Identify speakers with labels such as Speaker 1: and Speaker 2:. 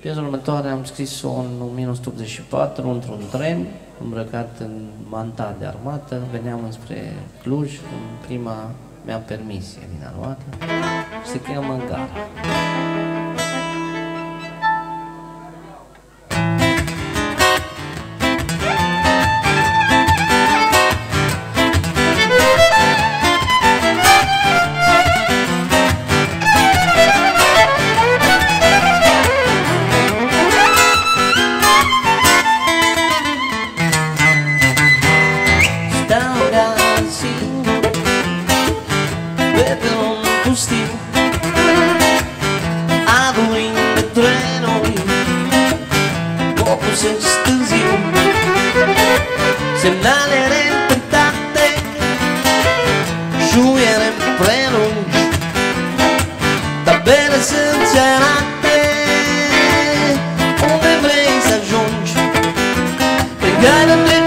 Speaker 1: Piesa următoare am scris-o în 1984 într-un tren, îmbrăcat în manta de armată. Veneam înspre Cluj, în prima mea permisie din armată. Se cheamă Gara. betão postil Adorim de adrenalin Pouco se extensiu Se nalerem tentate Juierem plenum Tabela sincerate Onde vrei să ajungi Pe care